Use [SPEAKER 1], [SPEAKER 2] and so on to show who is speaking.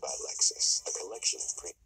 [SPEAKER 1] by Lexus, a collection of pre.